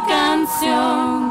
canción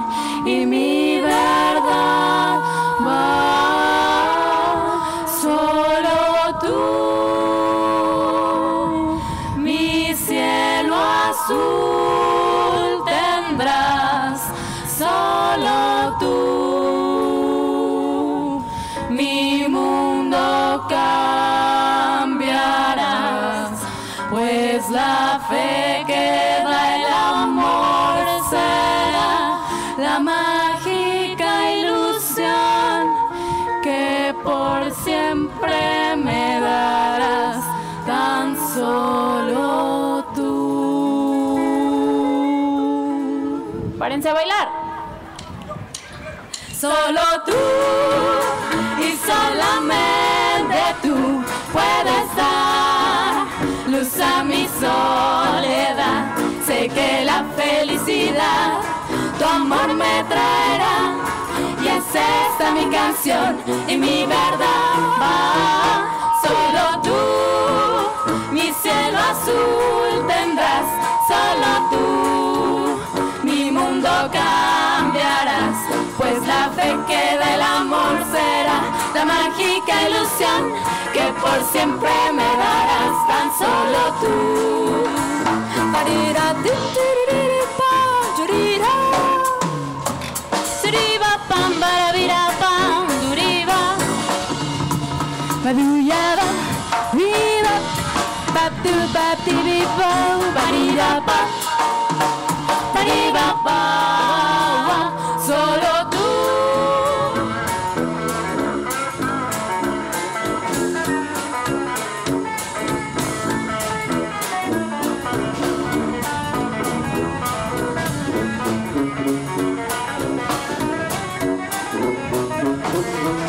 Párense a bailar. Solo tú y solamente tú puedes dar luz a mi soledad. Sé que la felicidad tu amor me traerá y es esta mi canción y mi verdad. Solo tú, fe que del amor será la mágica ilusión que por siempre me darás, tan solo tú. Tiriri, you.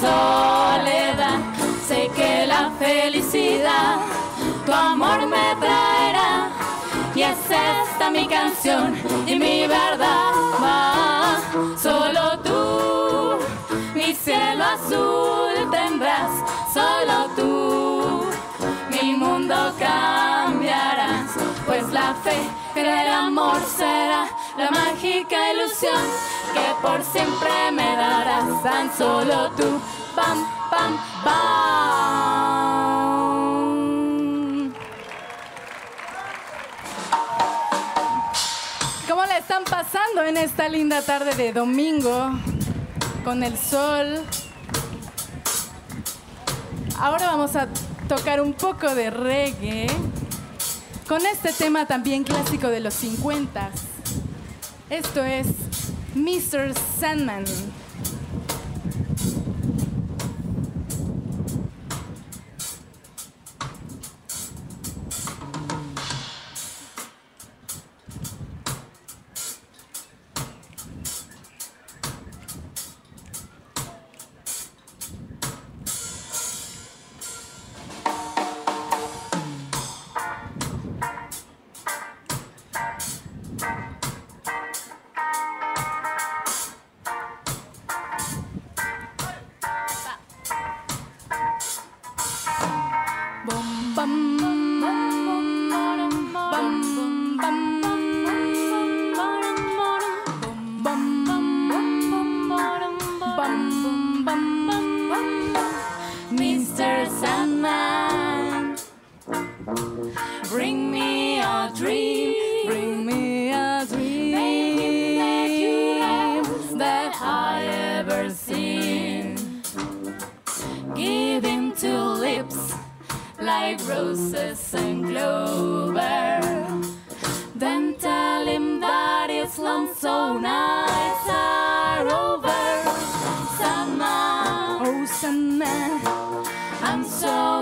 Soledad. Sé que la felicidad tu amor me traerá y es esta mi canción y mi verdad. Solo tú, mi cielo azul tendrás, solo tú mi mundo cambiarás, pues la fe que el amor será la mágica ilusión que por siempre me darás, tan solo tú, pam, pam, pam. ¿Cómo la están pasando en esta linda tarde de domingo con el sol? Ahora vamos a tocar un poco de reggae con este tema también clásico de los 50. Esto es Mr. Sandman. summer. I'm so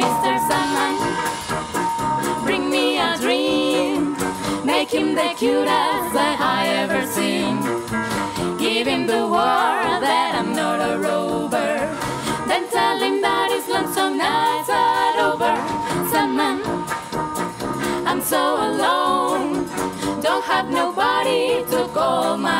Mr. Sandman, bring me a dream. Make him the cutest that I ever seen. Give him the word that I'm not a rover. Then tell him that his lonesome nights are over. Sandman, I'm so alone. Don't have nobody to call my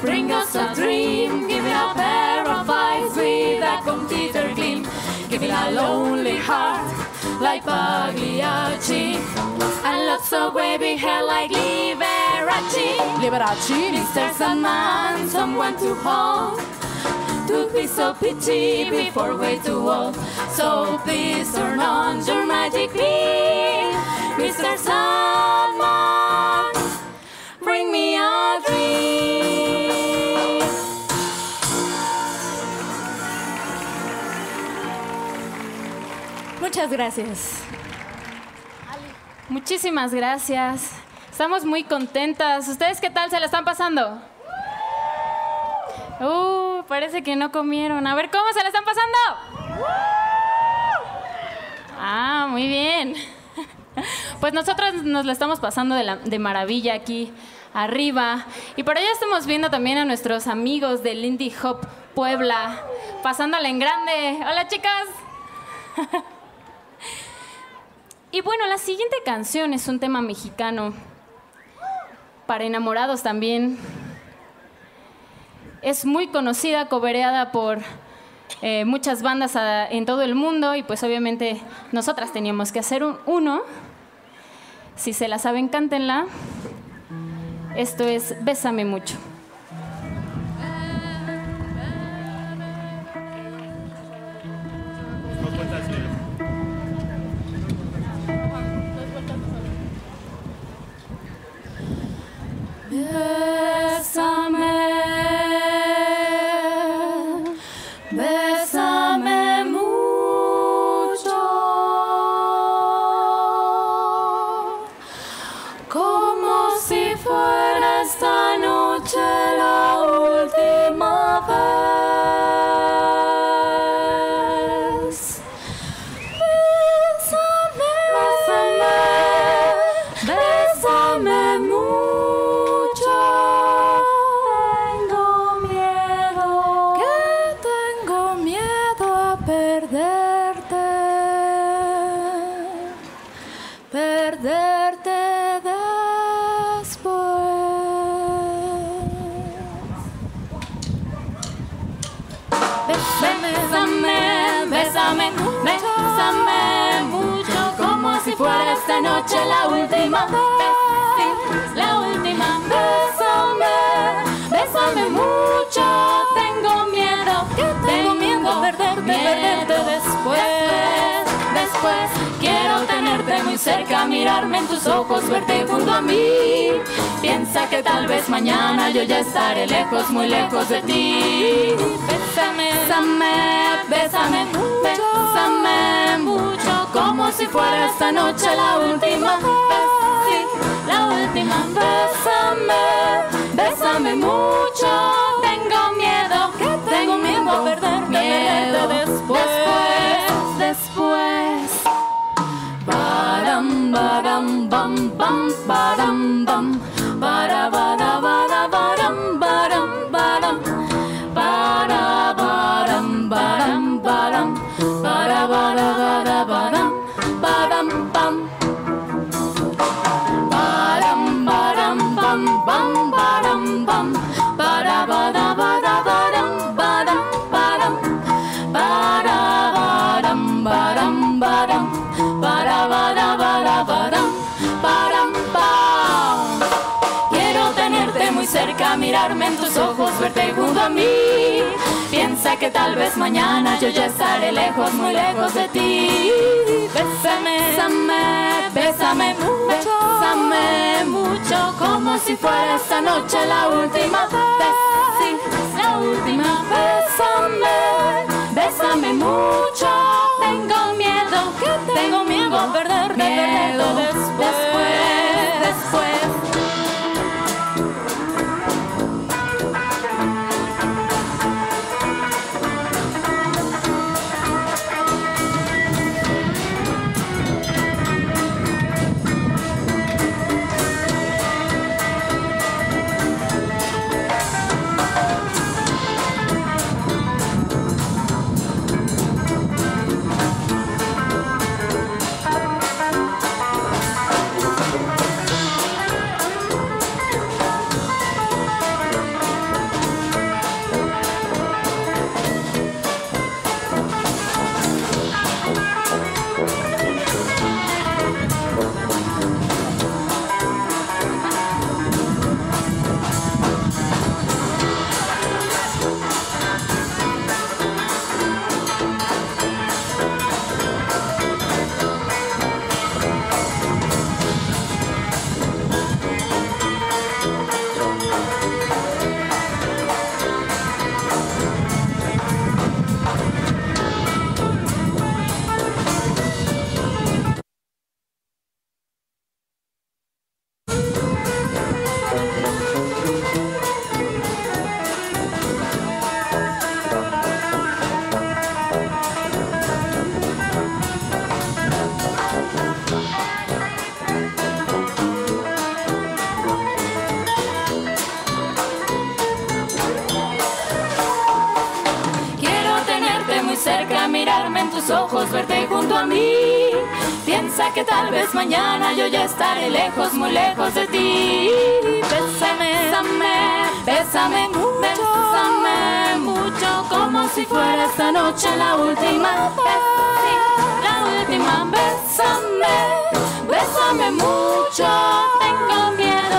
Bring us a dream. Give it a pair of eyes with a computer gleam. Give it a lonely heart like Pagliacci. And lots of wavy hair like Liberace. Liberace. Mr. Sandman, someone to hold. To be so pitchy before way too old. So please turn on your magic beam. Mr. Sandman, bring me a Muchas gracias. Muchísimas gracias. Estamos muy contentas. ¿Ustedes qué tal se la están pasando? Uh, parece que no comieron. A ver, ¿cómo se la están pasando? Ah, muy bien. Pues nosotros nos la estamos pasando de, de maravilla aquí arriba. Y por allá estamos viendo también a nuestros amigos del Lindy Hop Puebla, pasándola en grande. Hola, chicas. Y bueno, la siguiente canción es un tema mexicano. Para enamorados también. Es muy conocida, cobereada por eh, muchas bandas a- en todo el mundo y pues obviamente nosotras teníamos que hacer un- uno. Si se la saben, cántenla. Esto es Bésame mucho. Perderte después. Bésame, bésame, bésame, bésame mucho, como si fuera esta noche la última vez, la última. Bésame, bésame mucho, tengo miedo, tengo miedo perderte, perderte después. Cerca, mirarme en tus ojos, verte junto a mí. Piensa que tal vez mañana yo ya estaré lejos, muy lejos de ti. Bésame, bésame, bésame, bésame mucho, como si fuera esta noche la última sí, la última. Bésame, bésame mucho, tengo miedo, tengo miedo a perderte, miedo verte junto a mí. Piensa que tal vez mañana yo ya estaré lejos, muy lejos de ti. Bésame, bésame, bésame mucho, bésame mucho, como si fuera esta noche la última vez. Sí, la última, bésame, bésame mucho. Tengo miedo, que tengo miedo a perderte, miedo ojos, verte junto a mí. Piensa que tal vez mañana yo ya estaré lejos, muy lejos de ti. Bésame, bésame, bésame mucho, bésame mucho, como si fuera esta noche la última vez. La última, bésame, bésame mucho. Tengo miedo